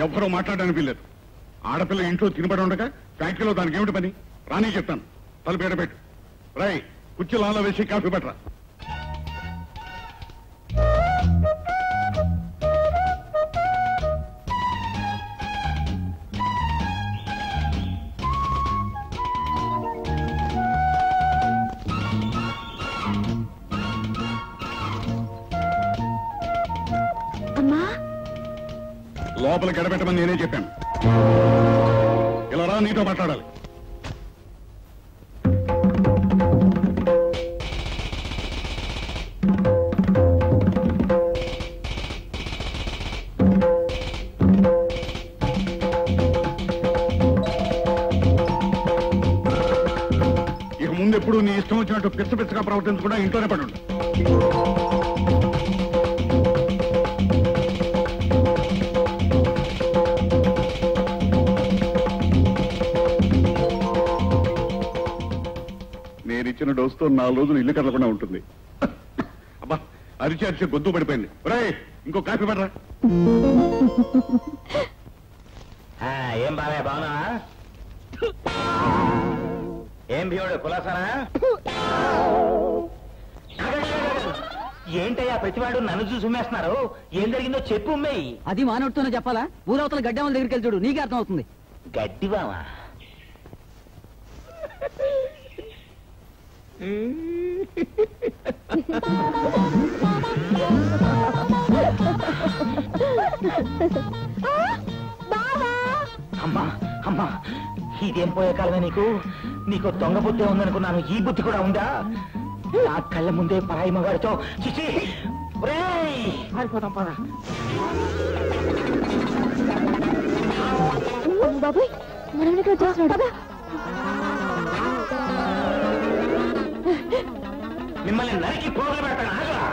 ఎవ్వరూ మాట్లాడడానికి లేదు ఆడపిల్ల ఇంట్లో తినబడి ఉండగా ఫ్యాక్టరీలో దానికి ఏమిటి పని? రాని చెప్తాను. తలుపు ఎడబెట్టు. రై కుర్చీలలో వేసి కాఫీ పెట్టరా. లోపల గడపెట్టమని నేనే చెప్పాను. ఇలా రా నీతో మాట్లాడాలి. ఇక ముందు ఎప్పుడు నీ ఇష్టం వచ్చినట్టు పిచ్చ పిచ్చగా ప్రవర్తించకుండా ఇంట్లోనే పడి ఇచ్చిన డోసుతో నాలుగు రోజులు ఇల్లు కదలకుండా ఉంటుంది. అబ్బా అరిచి అరిచి గొంతు పడిపోయింది. ఒరేయ్ ఇంకో కాఫీ పడరా. ఏం బాబాయ్ బాగున్నా ఏం భీముడు కులాసానా ఏంటయ్యా ప్రతివాడు నన్ను చూసి ఉమ్మేస్తున్నారు? ఏం జరిగిందో చెప్పు ఉమ్మేయి. అది మానవుడితోనే చెప్పాలా? ఊరవతల గడ్డెమ్మల దగ్గరికి వెళ్ళి చూడు నీకే అర్థం అవుతుంది గడ్డి అమ్మా అమ్మా ఇదేం పోయే కాలమే నీకు? నీకు దొంగ బుద్ధి ఉందనుకున్నాను. ఈ బుద్ధి కూడా ఉందా? నా కళ్ళ ముందే పరాయి మగాడితో చిచి! పారిపోతాం పద. బాబాయ్ మనం ఇక్కడ చూస్తున్నాడు. మిమ్మల్ని నరికి పోగలు పెడతాను ఆగరా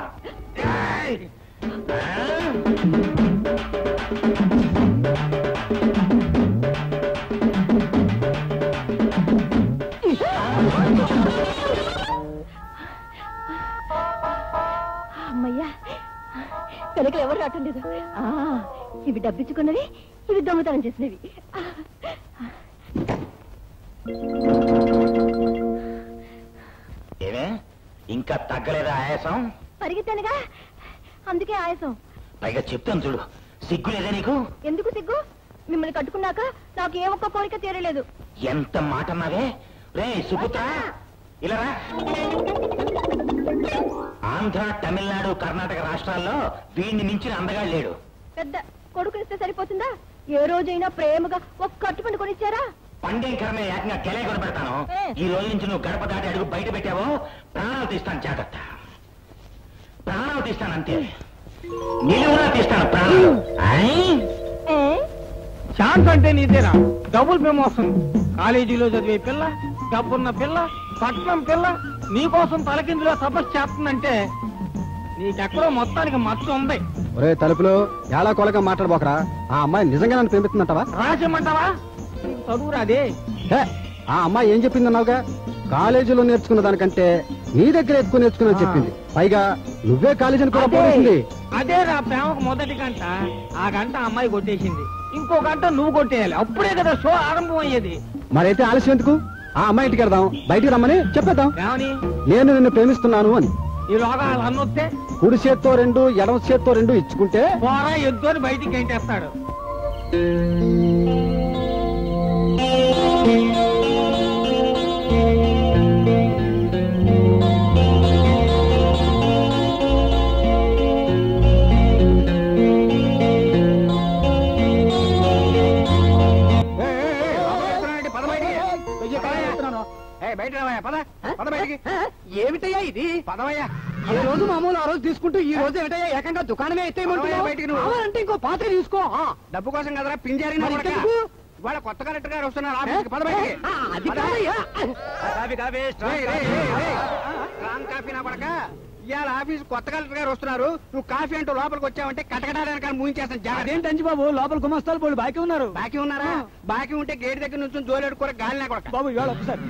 అమ్మయ్యా వెనకలు ఎవరు రావటం లేదు. ఆ, ఇవి డబ్బిచ్చుకున్నవి ఇవి దొంగతనం చేసినవి. ఇంకా తగ్గలేదా ఆయాసం? పరిగెత్తానుగా. అందుకే ఆయాసం. పైగా చెప్తాను చూడు. సిగ్గు లేదా నీకు? ఎందుకు సిగ్గు? మిమ్మల్ని కట్టుకున్నాక నాకు ఏ ఒక్క కోరిక తీరలేదు. ఎంత మాట అన్నావే? రే సుపుత్ర. ఇలా. ఆంధ్ర తమిళనాడు కర్ణాటక రాష్ట్రాల్లో వీడిని మించిన అందగాడు లేడు. పెద్ద కొడుకునిస్తే సరిపోతుందా? ఏ రోజైనా ప్రేమగా ఒక కట్టుపండి కొనిచ్చారా? పండేం కర్మ ఏకంగా గెలే పెడతాను ఏ. ఈ రోజు నుంచి నువ్వు గడప దాటి అడుగు బయట పెట్టావో? ప్రాణాలు తీస్తాను జాగ్రత్త. ప్రాణాలు తీస్తాను అంతే. నిలువునా తీస్తాను ప్రాణాలు? ఛాన్స్ అంటే నీదేనా? డబుల్ ఫేమ్ వస్తుంది. కాలేజీలో చదివే పిల్ల డబ్బున్న పిల్ల పట్నం పిల్ల నీకోసం తలకిందులో తపస్సు చేస్తుందంటే నీకెక్కడో మొత్తానికి మచ్చ ఉంది. ఒరే తలుపులో ఎలా కొలగా మాట్లాడబోకరా? ఆ అమ్మాయి నిజంగా నన్ను పెంపుతుందంటావా రాజమంటావా చదువు రాదే ఆ అమ్మాయి ఏం చెప్పింది అన్నావుగా? కాలేజీలో నేర్చుకున్న దానికంటే నీ దగ్గర ఎక్కువ నేర్చుకుని చెప్పింది. పైగా నువ్వే కాలేజీని కూడా పోలీసింది అదే నా ప్రేమకు మొదటి గంట. ఆ గంట అమ్మాయి కొట్టేసింది. ఇంకో గంట నువ్వు కొట్టేయాలి. అప్పుడే కదా షో ఆరంభం అయ్యేది మరైతే ఆలస్యం ఎందుకు? ఆ అమ్మాయి ఇంటికి వెళ్దాం. బయటికి రమ్మని చెప్పేద్దాం. ఏమని? నేను నిన్ను ప్రేమిస్తున్నాను అని. ఈలోగా వాళ్ళు అన్నొస్తే కుడి చేత్తో రెండు ఎడమ చేత్తో రెండు ఇచ్చుకుంటే? పోరా ఎద్దు అని బయటికి ఎంటేస్తాడు ఏమిటయ్యా ఇది? పదవయ్యా. ఏ రోజు మామూలు ఆ రోజు తీసుకుంటూ ఈ రోజు ఏమిటయ్యా? ఏకంగా దుకాణమే పదవయ్యా, బయటికి. అంటే ఇంకో పాత్ర తీసుకో. డబ్బు కోసం కదరా పింజారి? ఇవాళ కొత్త కలెక్టర్ గారు వస్తున్నారు ఆఫీస్కి. పద బయటికి. అది స్ట్రాంగ్ కాఫీ. నా పడక ఇవాళ ఆఫీస్ కొత్త కలెక్టర్ గారు వస్తున్నారు. నువ్వు కాఫీ అంటూ లోపలికి వచ్చావంటే కటకటాలని కానీ ముగించేస్తాను జాగ్రత్త. అదేంటి అంజి బాబు లోపల గుమస్తాలు పోయి బాకీ ఉన్నారు. బాకీ ఉన్నారా? బాకీ ఉంటే గేట్ దగ్గర నుంచి జోలేడు కూడా గాలి నా కొడక. బాబు ఇవాళ ఒక్కసారి.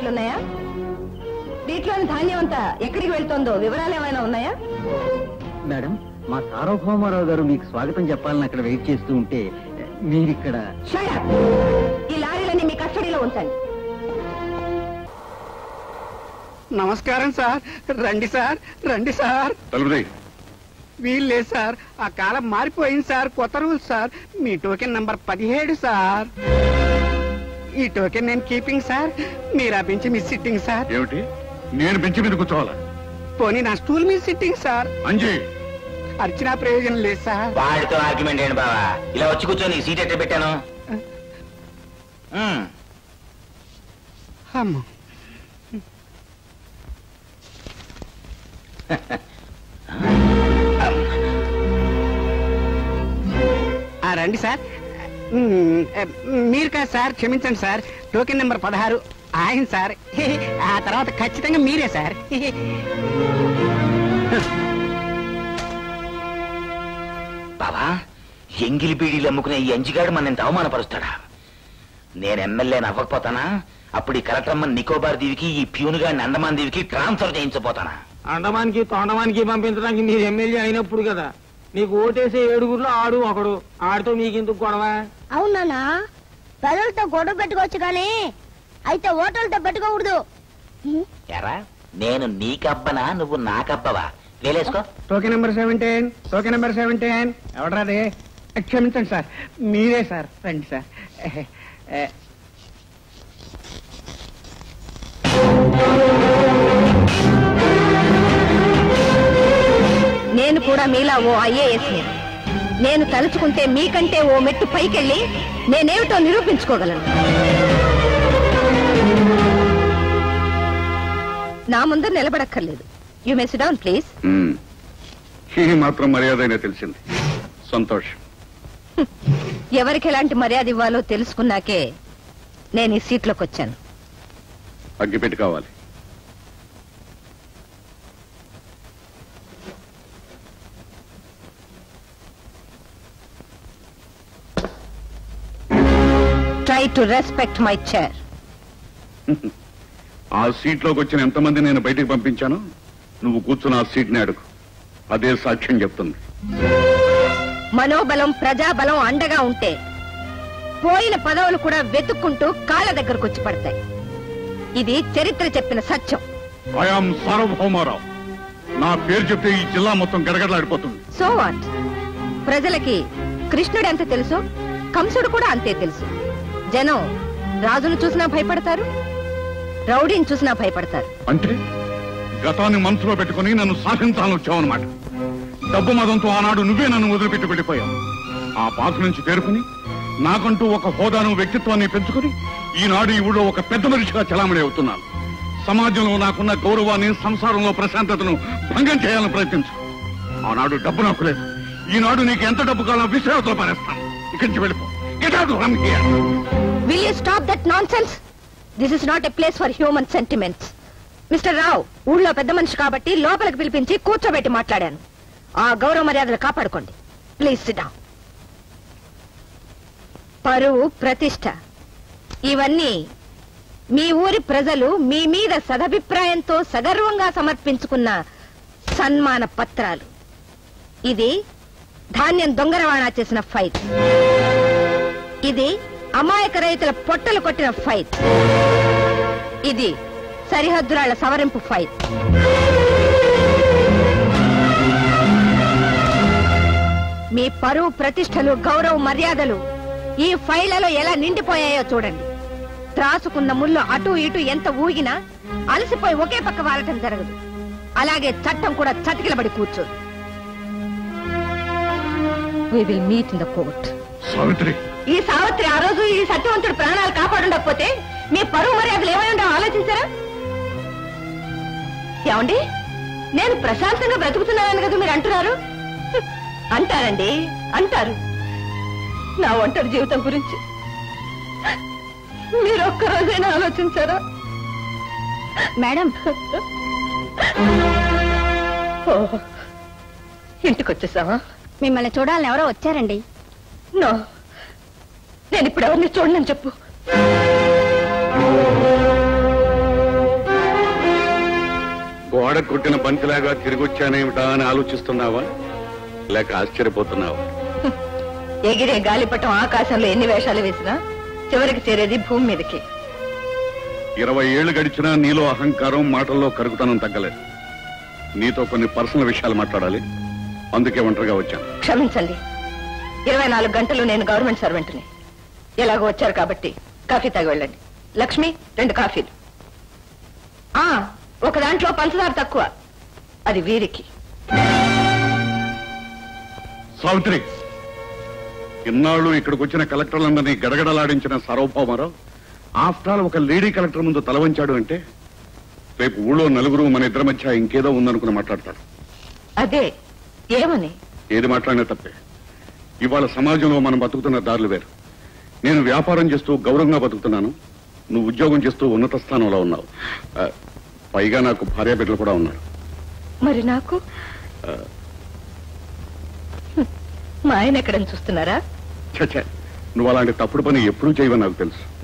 పర్మిట్లు ఉన్నాయా వీటిలోని ధాన్యం అంతా ఎక్కడికి వెళ్తుందో వివరాలు ఏమైనా ఉన్నాయా? మేడం మా సార్వభౌమారావు గారు మీకు స్వాగతం చెప్పాలని అక్కడ వెయిట్ చేస్తూ ఉంటే మీరిక్కడ! ఈ లారీలన్నీ మీ కస్టడీలో ఉంచండి. నమస్కారం సార్. రండి సార్. రండి సార్. వీళ్ళే సార్. ఆ కాలం మారిపోయింది సార్. కొత్త రూల్స్ సార్. మీ టోకెన్ నంబర్ పదిహేడు సార్. ఈ టోకెన్ నేను కీపింగ్ సార్ మీరు ఆ బెంచ్ మీ సిట్టింగ్ సార్ ఏమిటి? నేను బెంచ్ మీద కూర్చోవాలా? పోనీ నా స్టూల్ మీద సిట్టింగ్ సార్ అంజీ! అర్చినా ప్రయోజనం లేదు సార్ వాడితో ఆర్గ్యుమెంట్ ఏంటి బావా? ఇలా వచ్చి కూర్చొని సీట్ ఎట్ట పెట్టాను? ఉమ్. అమ్మో. ఆ, రండి సార్ మీరు కాదు సార్ క్షమించండి సార్. టోకెన్ నెంబర్ పదహారు. ఆయన సార్. ఆ తర్వాత ఖచ్చితంగా మీరే సార్. బావా ఎంగిలి బీడీలు అమ్ముకునే ఈ అంజిగాడు మన అవమానపరుస్తాడా? నేను ఎమ్మెల్యేని అవ్వకపోతానా అప్పుడు ఈ కలెక్టర్మ నికోబార్ దీవికి ఈ ప్యూన్ గాడిని అండమాన్ దీవికి ట్రాన్స్ఫర్ చేయించబోతానా? అండమాన్కి తొండమానికి పంపించడానికి మీరు ఎమ్మెల్యే అయినప్పుడు కదా. నీకు ఓటేసే ఏడుగురులో ఆడు ఒకడు. ఆడితో మీకు ఎందుకు గొడవ? అవునా ప్రజలతో గొడవ పెట్టుకోవచ్చు కానీ అయితే ఓటర్లతో పెట్టుకోకూడదు. ఎరా నేను నీకబ్బనా నువ్వు నాకబ్బవా? వేలేసుకో. Token number seventeen token number seventeen. ఎవడరాది క్షమించండి సార్ మీరే సార్ రండి సార్. నేను కూడా మీలా ఓ ఐఏఎస్ నేను తలుచుకుంటే మీకంటే ఓ మెట్టు పైకెళ్ళి నేనేమిటో నిరూపించుకోగలను. నా ముందర నిలబడక్కర్లేదు. You may down please. ఈ మాత్రం మర్యాదైనా తెలిసింది. సంతోషం. ఎవరికి ఎలాంటి మర్యాద ఇవ్వాలో తెలుసుకున్నాకే నేను ఈ సీట్లోకి వచ్చాను అగ్గిపెట్టి కావాలి. Try to respect my chair ఆ సీట్లోకి వచ్చిన ఎంతమంది నేను బయటికి పంపించాను నువ్వు కూర్చున్న ఆ సీట్ని అడుగు. అదే సాక్ష్యం చెప్తుంది. మనోబలం ప్రజాబలం అండగా ఉంటే పోయిన పదవులు కూడా వెతుక్కుంటూ కాళ్ళ దగ్గరకు వచ్చి పడతాయి. ఇది చరిత్ర చెప్పిన సత్యం. ఐఆమ్ సార్వభౌమారావు నా పేరు చెప్తే ఈ జిల్లా మొత్తం గడగడలాడిపోతుంది. సో వాట్ ప్రజలకి కృష్ణుడు ఎంత తెలుసు? కంసుడు కూడా అంతే తెలుసు. జనం రాజును చూసినా భయపడతారు? రౌడీని చూసినా భయపడతారు? అంటే గతాన్ని మనసులో పెట్టుకుని నన్ను సాధించాలని వచ్చావన్నమాట. డబ్బు మదంతో ఆనాడు నువ్వే నన్ను వదిలిపెట్టి వెళ్ళిపోయావు. ఆ పాత నుంచి తేరుకుని నాకంటూ ఒక హోదాను వ్యక్తిత్వాన్ని పెంచుకుని ఈనాడు ఇవిడో ఒక పెద్ద మనిషిగా చలామణి అవుతున్నాను. సమాజంలో నాకున్న గౌరవాన్ని సంసారంలో ప్రశాంతతను భంగం చేయాలని ప్రయత్నించు. ఆనాడు డబ్బు నాకు లేదు. ఈనాడు నీకు ఎంత డబ్బు కావాలో విశ్రాంతిలో పారేస్తాను. ఇక్కడి నుంచి వెళ్ళిపో. Get out. Will you stop that nonsense this is not a place for human sentiments mister Rao ఊళ్ళో పెద్ద మనిషి కాబట్టి లోపలికి పిలిపించి కూర్చోబెట్టి మాట్లాడాను. ఆ గౌరవ మర్యాదలు కాపాడుకోండి. ప్లీజ్ సిడా పరువు ప్రతిష్ట. ఇవన్నీ మీ ఊరి ప్రజలు మీ మీద సదభిప్రాయంతో సగర్వంగా సమర్పించుకున్న సన్మాన పత్రాలు. ఇది ధాన్యం దొంగరవాణా చేసిన ఫైల్. ఇది అమాయక రైతుల పొట్టలు కొట్టిన ఫైట్. ఇది సరిహద్దురాళ్ళ సవరింపు ఫైట్. మీ పరువు ప్రతిష్టలు గౌరవ మర్యాదలు ఈ ఫైళ్ళలో ఎలా నిండిపోయాయో చూడండి. త్రాసుకున్న ముళ్ళు అటు ఇటు ఎంత ఊగినా అలసిపోయి ఒకే పక్క వాలటం జరగదు. అలాగే చట్టం కూడా చతికిలబడి కూర్చోదు. We will meet in the court Savitri! ఈ సావిత్రి ఆ రోజు ఈ సత్యవంతుడు ప్రాణాలు కాపాడుండకపోతే మీ పరువు మర్యాదలు ఏమై ఉండవు ఆలోచించారా ఏమండి? నేను ప్రశాంతంగా బ్రతుకుతున్నానని కదా మీరు అంటున్నారు. అంటారండి అంటారు. నా ఒంటరి జీవితం గురించి. మీరు ఒక్కరోజైనా ఆలోచించారా? మేడం. ఇంటికి వచ్చేసావా మిమ్మల్ని చూడాలని ఎవరో వచ్చారండి. నో నేను ఇప్పుడు ఎవరిని చూడనని చెప్పు. గోడ కొట్టిన బంతిలాగా తిరిగి వచ్చానేమిటా అని ఆలోచిస్తున్నావా? లేక ఆశ్చర్యపోతున్నావా? ఎగిరే గాలిపటం ఆకాశంలో ఎన్ని వేషాలు వేసినా చివరికి చేరేది భూమి మీదకి. ఇరవై ఏళ్ళు గడిచినా నీలో అహంకారం మాటల్లో కరుగుతనం తగ్గలేదు. నీతో కొన్ని పర్సనల్ విషయాలు మాట్లాడాలి. అందుకే ఒంటరిగా వచ్చాను. క్షమించండి. ఇరవై నాలుగు గంటలు నేను గవర్నమెంట్ సర్వెంట్ని. ఎలాగో వచ్చారు కాబట్టి కాఫీ తాగి వెళ్ళండి. లక్ష్మి రెండు కాఫీలు. ఆ ఒక దాంట్లో పంచదార తక్కువ. అది వీరికి. సావిత్రి ఇన్నాళ్ళు ఇక్కడికి వచ్చిన కలెక్టర్లందరినీ గడగడలాడించిన సార్వభౌమారావు ఆఫ్టర్ ఆల్ ఒక లేడీ కలెక్టర్ ముందు తల వంచాడు అంటే రేపు ఊళ్ళో నలుగురు మన ఇద్దరి మధ్య ఇంకేదో ఉందనుకుని మాట్లాడతాడు. అదే ఏమని? ఏది మాట్లాడినా తప్పే. ఇవాళ సమాజంలో మనం బతుకుతున్న దారులు వేరు. నేను వ్యాపారం చేస్తూ గౌరవంగా బతుకుతున్నాను. నువ్వు ఉద్యోగం చేస్తూ ఉన్నత స్థానంలో ఉన్నావు. ఆ, పైగా నాకు భార్య బిడ్డలు కూడా ఉన్నారు. మరి నాకు? హ్మ్. మా ఆయన ఎక్కడని చూస్తున్నారా? చచ్చా నువ్వు అలాంటి తప్పుడు పని ఎప్పుడూ చేయవని నాకు తెలుసు.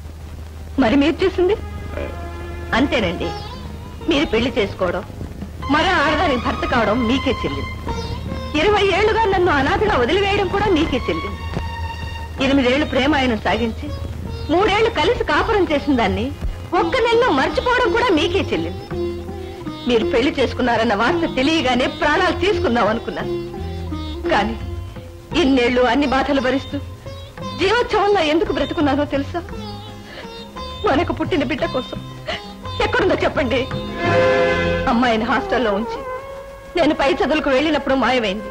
మరి మీరు చేసింది? అంతేనండి. మీరు పెళ్ళి చేసుకోవడం మరో ఆడదానికి భర్త కావడం మీకే చెల్లింది. ఇరవై ఏళ్ళుగా నన్ను అనాథగా వదిలివేయడం కూడా మీకే చెల్లింది. ఎనిమిదేళ్ళు ప్రేమ ఆయన సాగించి మూడేళ్ళు కలిసి కాపురం చేసిన దాన్ని ఒక్క నెలలో మర్చిపోవడం కూడా మీకే చెల్లింది. మీరు పెళ్ళి చేసుకున్నారన్న వార్త తెలియగానే ప్రాణాలు తీసుకుందాం అనుకున్నాను. కానీ ఇన్నేళ్ళు అన్ని బాధలు భరిస్తూ జీవోత్సవంలో ఎందుకు బ్రతుకున్నానో తెలుసా? మనకు పుట్టిన బిడ్డ కోసం ఎక్కడుందో చెప్పండి. అమ్మాయిని హాస్టల్లో ఉంచి నేను పై చదువులకు వెళ్ళినప్పుడు మాయమైంది.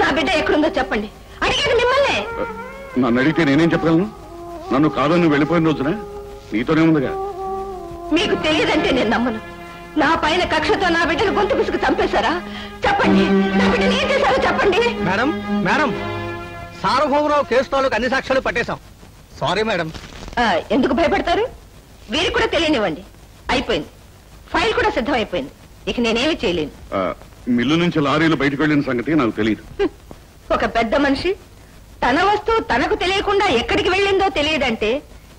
నా బిడ్డ ఎక్కడుందో చెప్పండి. అడిగాను మిమ్మల్నే. నన్ను అడిగితే నేనేం చెప్పగలను? నన్ను కాదని నువ్వు వెళ్ళిపోయిన రోజున నీతోనే ఉందిగా. మీకు తెలియదంటే నేను నమ్మను. నా పైన కక్షతో నా బిడ్డను గొంతు పిసుకు చంపేశారా? చెప్పండి. నా బిడ్డను ఏం చేశారో చెప్పండి. మేడం మేడం సార్వభౌమరావు కేసు తాలూకు అన్ని సాక్ష్యాలు పట్టేశాం. Sorry madam. ఆ, ఎందుకు భయపడతారు? వీరికి కూడా తెలియనివ్వండి. అయిపోయింది. ఫైల్ కూడా సిద్ధమైపోయింది. ఇక నేనేమి చేయలేను. ఆ, మిల్లు నుంచి లారీలు బయటకు వెళ్ళిన సంగతి నాకు తెలియదు. ఒక పెద్ద మనిషి తన వస్తువు తనకు తెలియకుండా ఎక్కడికి వెళ్ళిందో తెలియదంటే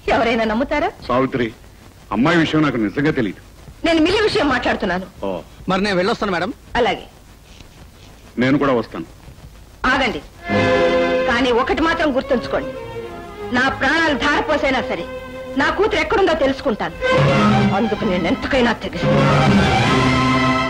ఎవరైనా నమ్ముతారా? సావిత్రి అమ్మాయి విషయం నాకు నిజంగా తెలియదు నేను మిల్లి విషయం మాట్లాడుతున్నాను. ఓ. మరి నేను వెళ్ళొస్తాను మేడం. అలాగే. నేను కూడా వస్తాను. ఆగండి. కానీ ఒకటి మాత్రం గుర్తుంచుకోండి. నా ప్రాణాలు ధారపోసైనా సరే నా కూతురు ఎక్కడుందో తెలుసుకుంటాను. అందుకు నేను ఎంతకైనా తెగిస్తాను